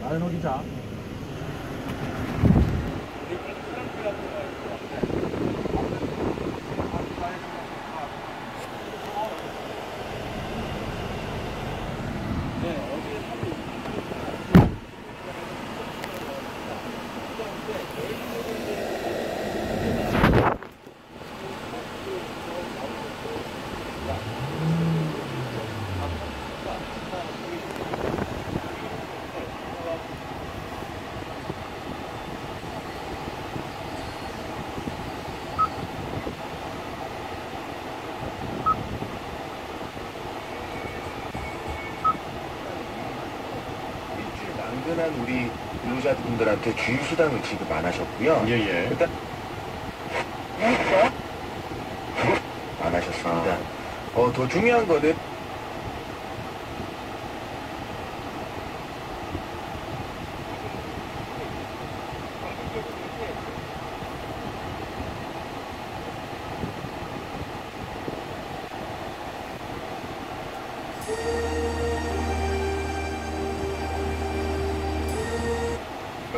나는 어디자? 만근한 우리 근로자분들한테 주휴수당을 지급 안 하셨고요. 예 예. 일단 안 하셨습니다. 어, 더 중요한 거는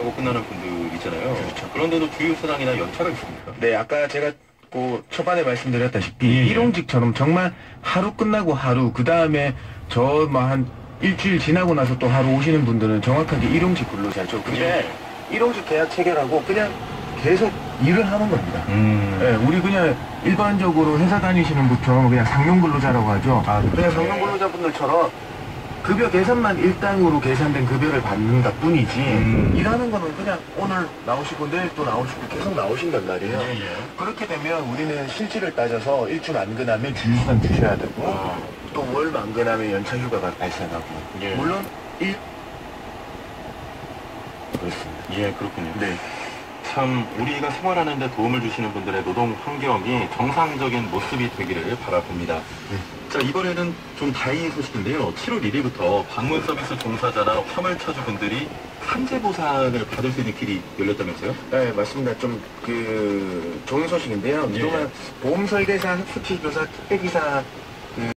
하고 끝나는 분들 있잖아요. 그렇죠. 그런데도 주유수당이나 연차가 있습니까? 네, 아까 제가 그 초반에 말씀드렸다시피 예, 예. 일용직처럼 정말 하루 끝나고 하루 그 다음에 저 뭐 한 일주일 지나고 나서 또 하루 오시는 분들은 정확하게 일용직 근로자죠. 근데 일용직 계약 체결하고 그냥 계속 일을 하는 겁니다. 음. 예, 우리 그냥 일반적으로 회사 다니시는 분처럼 그냥 상용 근로자라고 하죠. 아, 그냥 상용 근로자분들처럼 급여 계산만 일당으로 계산된 급여를 받는다 뿐이지 음. 일하는 거는 그냥 오늘 나오시고 내일 또 나오시고 계속 나오신단 말이에요. 예 예. 그렇게 되면 우리는 실질을 따져서 일주 만근하면 주휴수당 주셔야 되고 아, 또월 만근하면 연차 휴가가 발생하고 예. 물론 일 그렇습니다. 예, 그렇군요. 네. 참 우리가 생활하는 데 도움을 주시는 분들의 노동 환경이 정상적인 모습이 되기를 바라봅니다. 자 이번에는 좀 다행인 소식인데요. 7월 1일부터 방문 서비스 종사자나 화물차주 분들이 산재 보상을 받을 수 있는 길이 열렸다면서요? 네, 맞습니다. 좀, 그, 좋은 소식인데요. 예. 그동안 보험 설계사, 흡수치 교사, 택배기사